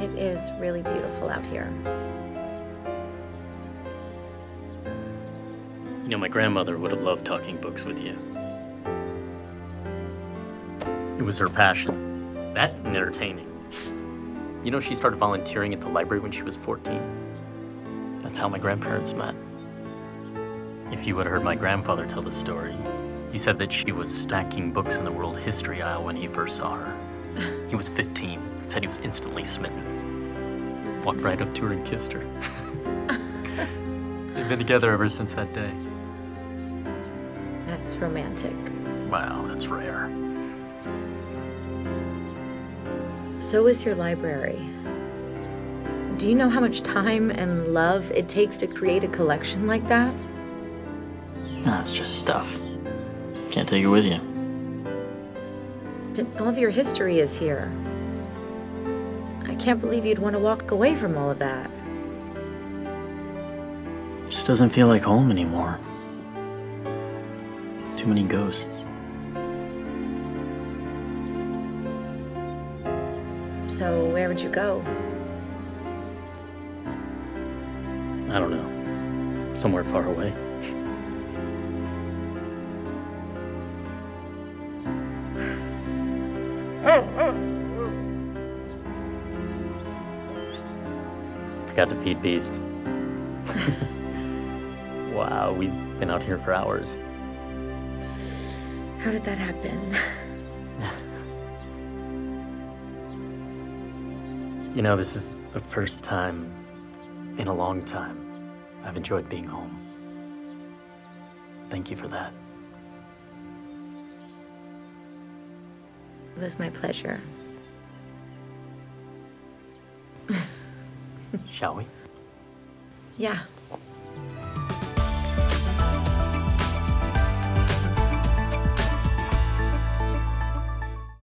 It is really beautiful out here. You know, my grandmother would have loved talking books with you. It was her passion. That and entertaining. You know, she started volunteering at the library when she was 14. That's how my grandparents met. If you had heard my grandfather tell the story, he said that she was stacking books in the world history aisle when he first saw her. He was 15, said he was instantly smitten. Walked right up to her and kissed her. They've been together ever since that day. That's romantic. Wow, that's rare. So is your library. Do you know how much time and love it takes to create a collection like that? That's just stuff. Can't take it with you. But all of your history is here. I can't believe you'd want to walk away from all of that. It just doesn't feel like home anymore. Too many ghosts. So, where would you go? I don't know. Somewhere far away. Forgot to feed Beast. wow, we've been out here for hours. How did that happen? You know, this is the first time in a long time I've enjoyed being home. Thank you for that. It was my pleasure. Shall we? Yeah.